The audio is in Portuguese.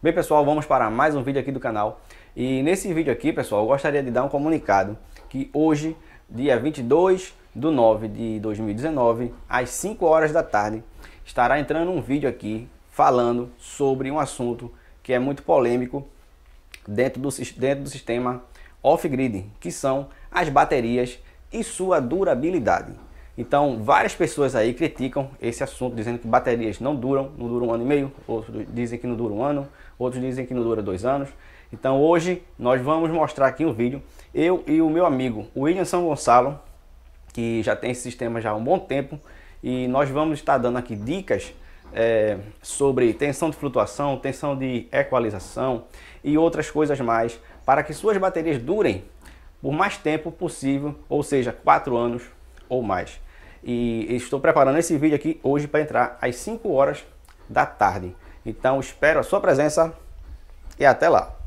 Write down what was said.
Bem pessoal, vamos para mais um vídeo aqui do canal. E nesse vídeo aqui, pessoal, eu gostaria de dar um comunicado que hoje, dia 22 de 9 de 2019, às 5 horas da tarde, estará entrando um vídeo aqui falando sobre um assunto que é muito polêmico dentro do, dentro do sistema off-grid, que são as baterias e sua durabilidade. Então, várias pessoas aí criticam esse assunto, dizendo que baterias não duram, não duram um ano e meio, outros dizem que não dura um ano, outros dizem que não dura dois anos. Então, hoje nós vamos mostrar aqui um vídeo, eu e o meu amigo William São Gonçalo, que já tem esse sistema já há um bom tempo, e nós vamos estar dando aqui dicas é, sobre tensão de flutuação, tensão de equalização e outras coisas mais, para que suas baterias durem por mais tempo possível, ou seja, quatro anos ou mais. E estou preparando esse vídeo aqui hoje para entrar às 5 horas da tarde. Então espero a sua presença e até lá.